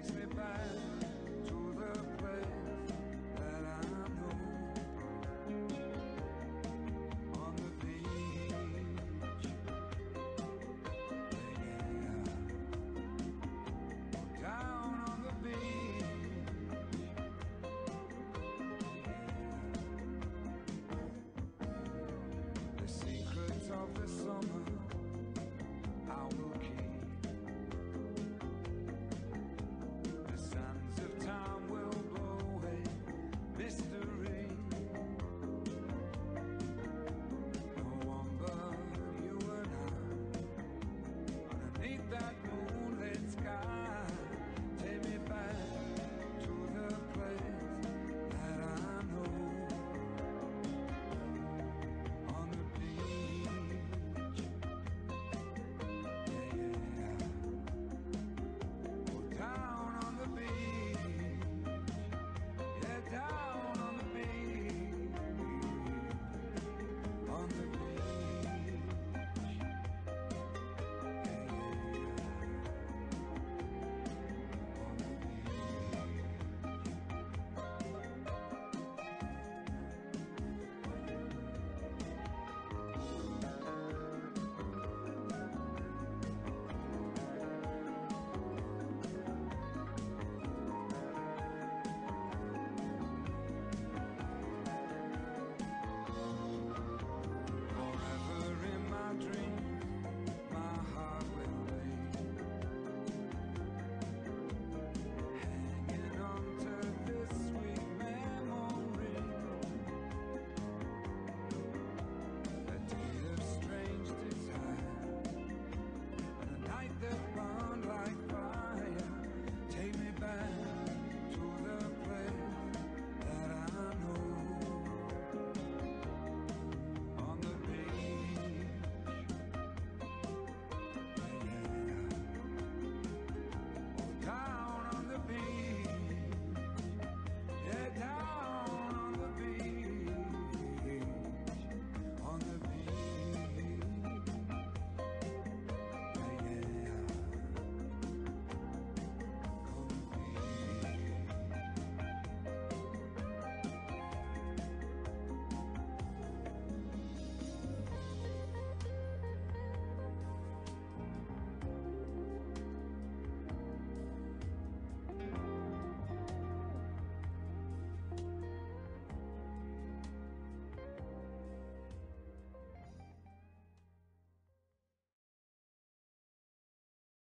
makes me